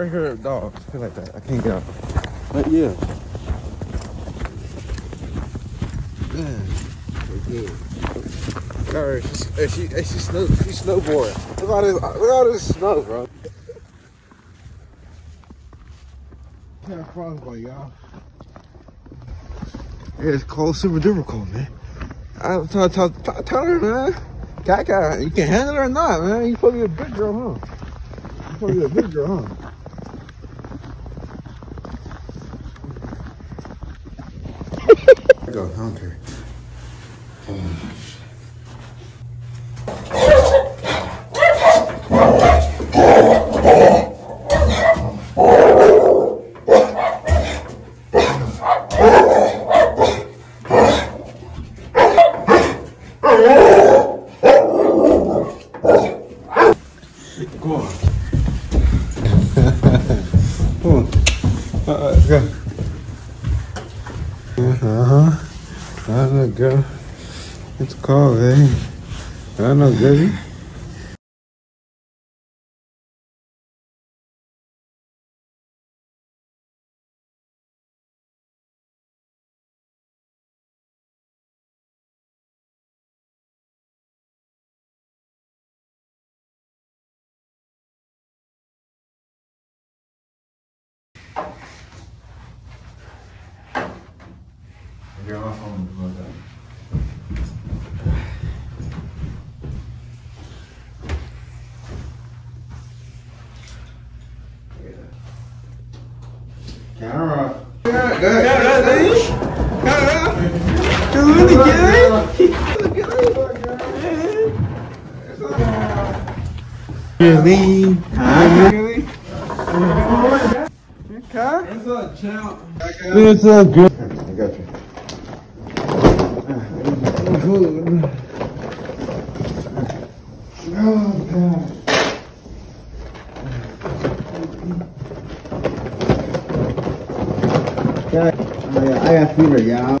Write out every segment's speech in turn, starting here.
right here, dog. I feel like that. I can't get out. But yeah. Man. Alright, she's, hey, she, hey, she, snow, she snowboarding. Look at all this, look at all this snow, bro. Yeah, frostbite, y'all. It's cold, super duper cold, man. I'm tell, tell, tell, tell her, man. Kaka, you can handle it or not, man. You supposed to be a big girl, huh? You supposed to be a big girl, huh? Oh, I go, I don't care. Go on. Come on. Uh, let's go. Uh huh. I know, girl. Cold, eh? I know. Girl, my phone like that. Really? Really? Okay. What's up, champ? It's a good. I got you. Food. Oh God. I got fever, y'all.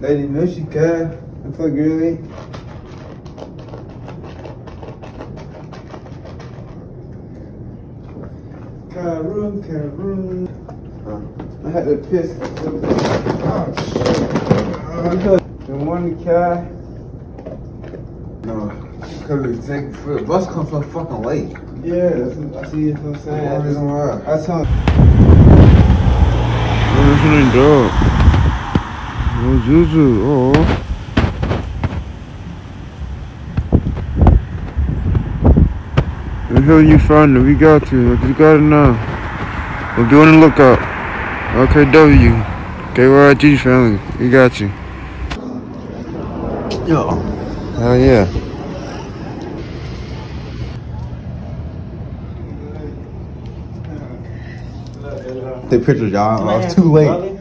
Lady Michika, that's girly. really. Karoon, Karoon. I had to piss. Oh, shit. Good morning, Kai. No, because we take the bus comes so fucking late. Yeah, that's, I see what I'm saying. That's the reason why. I tell him. Are you? No Zuzu, oh. The you found it? We got you. We just got it now. We're doing a lookout. OKW. KYG family. We got you. Yo. Hell yeah. They pictures y'all. I was too late.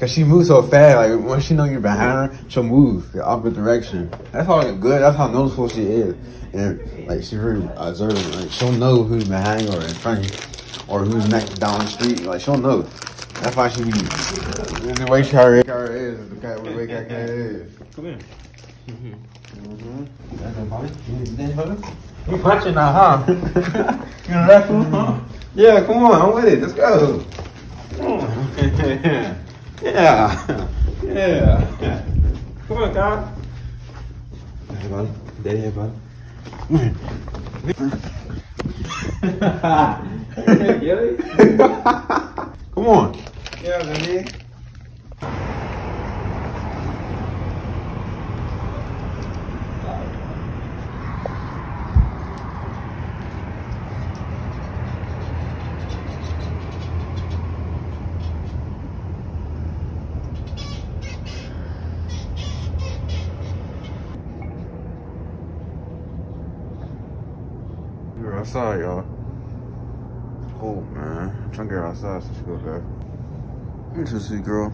Cause she moves so fast. Like when she know you're behind her, she'll move the opposite direction. That's how good. That's how noticeable she is. And like she's very observant. Like she'll know who's behind or in front of you, or who's next down the street. Like she'll know. That's why she be the way she her is. The kind way cat is. Come here. Mm-hmm. You punching now, huh? you know that huh? Yeah, come on, I'm with it. Let's go. Yeah. Yeah. Come on. Hey, buddy. Daddy, hey, buddy. Come on. Yeah, baby. We're outside, y'all. Cold, man. I'm trying to get her outside so she go back. Interesting, girl.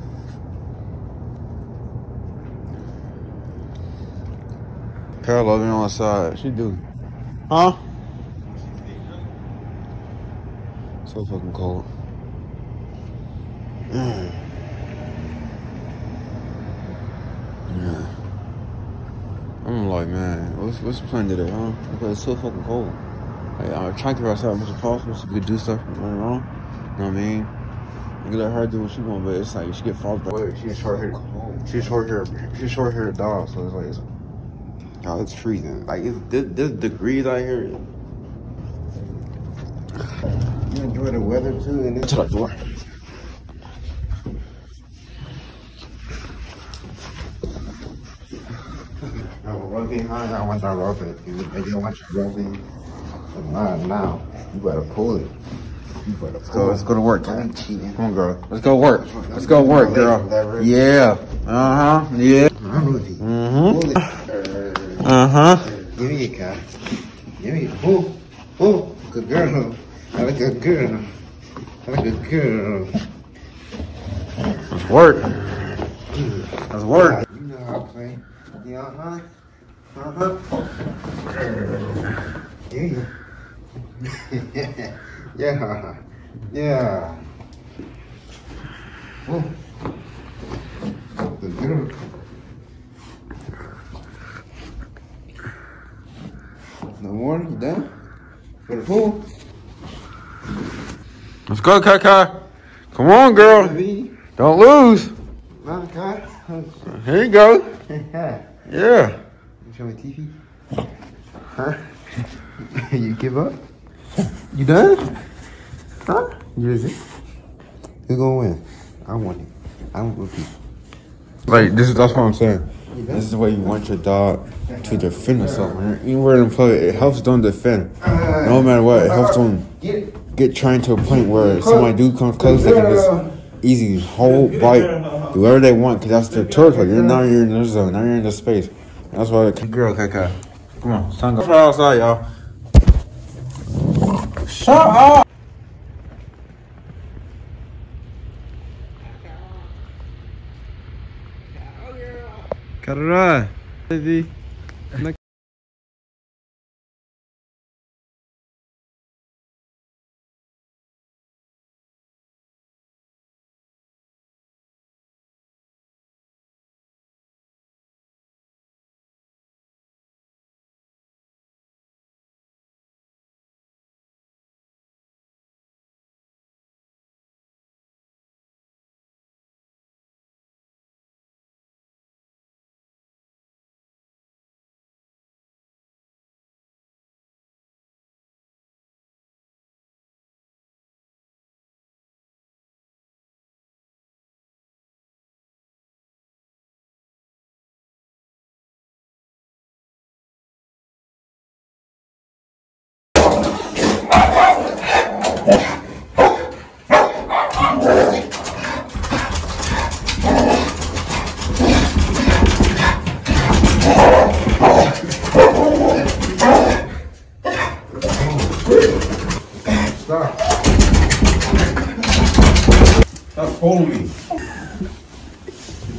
Parallel on the side. She do. Huh? So fucking cold. Mm. Yeah. I'm like, man, what's what's the plan today, huh? Because it's so fucking cold. Like, I'm trying to outside as much possible so we can do stuff going wrong. You know what I mean? You can let her do what she want, but it's like she get falls back. She's short haired. She's short hair. She's short hair dog, so it's like, it's, oh, it's freezing. Like, it's this, this degrees out here. You enjoy the weather too, and it's To the door. Behind. I want to rub it. You want to rub it, not now. You better pull it. You better Let's go, let's go to work. I cheating. Come on, girl. Let's go work. Let's go work, girl. Yeah. Uh huh. Yeah. Mm-hmm. Uh, Uh huh. Give me a car. Give me pull. Pull. Good girl. Not a good girl. Not a good girl. Let's work. Let's work. You know how I play. Yeah, uh huh. Uh huh. Yeah. yeah. Yeah. Oh. Good girl. No more? You done? For the pool? Let's go, Kaka. Come on, girl. Don't lose. Here you go. you Yeah. show me TV? Huh? you give up? You done? Huh? You is it? Who gonna win? I want it. I want repeat. Like this is that's what I'm saying. This is the way you want your dog to defend itself. Man. Even where in play, it helps them defend. No matter what, it helps them Get get trained to a point where somebody do come close, they can just easy hold, bite, do whatever they want, because that's their territory. You're now you're in their zone, now you're in the space. That's why, girl, Kaka, come on, son, go outside, y'all. Shut up. Caralho. Baby.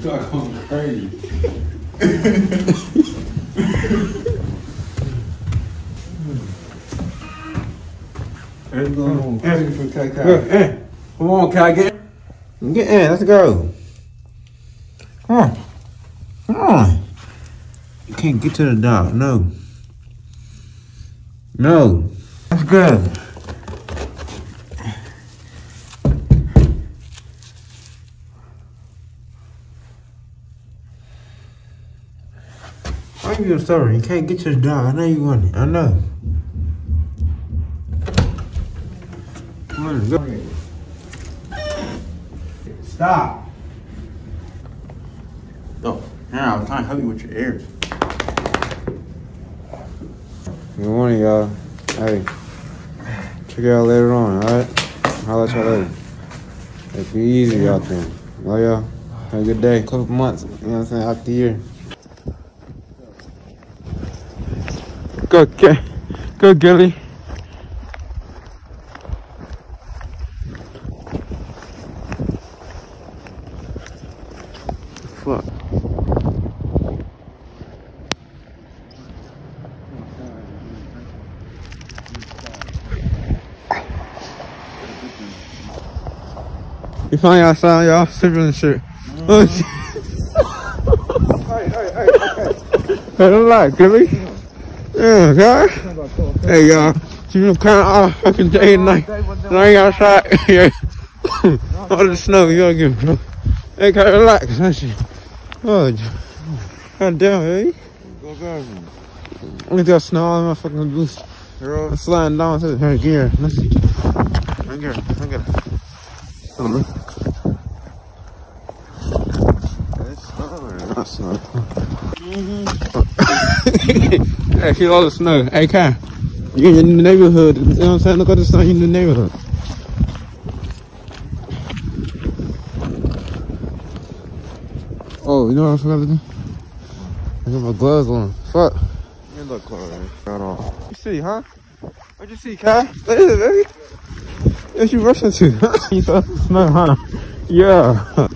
Stop going crazy. What's going on? Yeah. For Kai eh. Come on, can I get Get in. Let's go. Come on. Come on. You can't get to the dog. No. No. Let's go. Why are you stubborn? You can't get to the dog. I know you want it. I know. Come on, go. Stop. Oh, now I'm trying to help you with your ears. Good morning, y'all. Hey, check it out later on, alright? Holla at y'all later. It be easy out there. Love y'all. Have a good day. Couple months, you know what I'm saying, out the year. Go, Gilly. Go, Gilly. Fuck. You finally outside, y'all. Sipping and shit. Oh, shit. Hey, hey, hey, hey. Hey, don't lie, Gilly. Yeah. Hey, y'all. You know, kind of all fucking day and night. And I ain't outside. yeah. All the snow, you gotta give me. Hey, kind of relax. That shit. Oh, god damn, hey. Eh? Go back. Look at that snow all in my fucking boots. Girl. I'm sliding down to the gear. Let's see. Right here. Look at it. Look. It's summer. That's snow. hey, feel all the snow. Hey, Kai. You in the neighborhood. You know what I'm saying? Look at the snow in the neighborhood. Oh, you know what I forgot to do? I got my gloves on. Fuck. You look close. Got off. You see, huh? What'd you see, Kai? What is it, baby? What you rushing to? you the snow, huh? Yeah.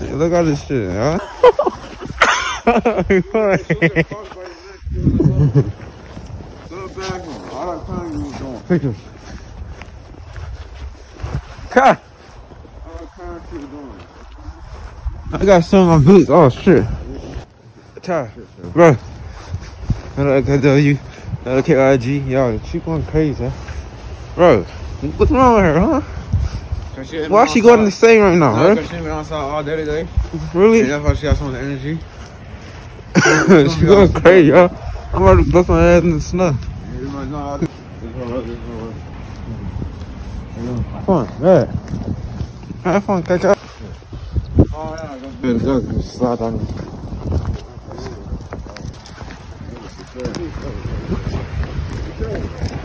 Look at this shit, huh? You. Pictures. You doing. I got some of my boots. Oh, shit. Kai, bro. Hello, KW. Hello, KIG. Yo, she going crazy, huh? Bro, what's wrong with her, huh? Why she going to the same right now, No, huh? because she been outside all day today. Really? And that's why she got so much energy. she going crazy, yo. I'm about to bust my ass in the snow. Come on, yeah. Have fun, catch up. Oh, yeah, go Let's go. Just slide down. Oh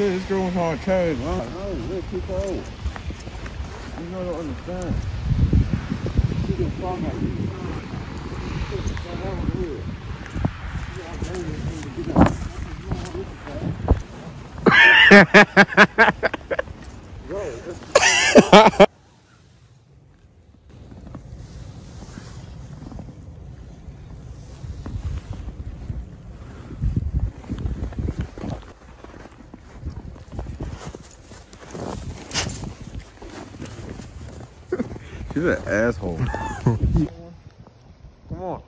shit, this girl was on a cage. Huh? No, you're too cold. You don't understand. She can fall like you. She's an asshole. Come on.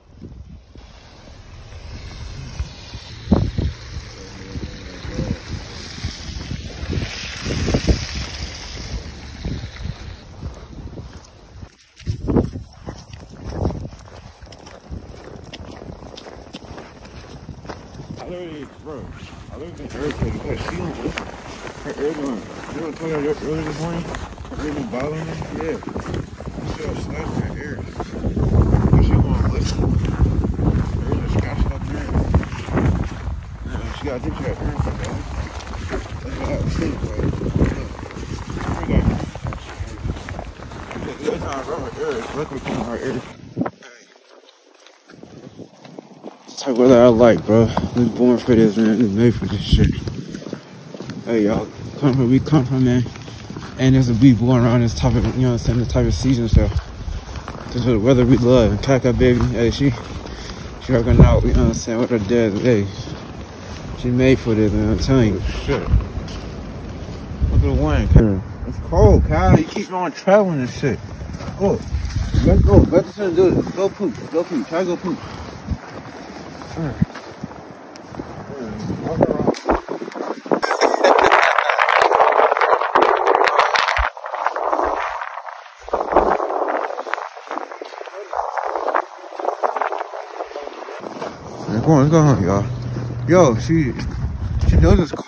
I literally, bro, I literally been irritated because she don't listen. Her ear doing, you know I told you earlier this morning? Been bothering me? Yeah. She was slapping her ear. But she won't listen. Her ear just scratched up there. She got, I think she got ear infection. That's what I was saying, bro. I out her ear. Type of weather I like, bro. We born for this, man. We made for this shit. Hey, y'all. Come from, we come from, man. And there's a we born around this type of, you know what I'm saying, this type of season, so This is the weather we love. Kaka baby, hey, she she working out, you know what I'm saying, with her dad. Hey, she made for this, man. I'm telling you. Oh, shit. Look at the wind, It's cold, Kyle. You keep on traveling and shit. Oh, let's go. Let's do this. Go poop. Go poop. Try to go poop. All right. Walk around. Man, come on, y'all. Yo, she she knows it's.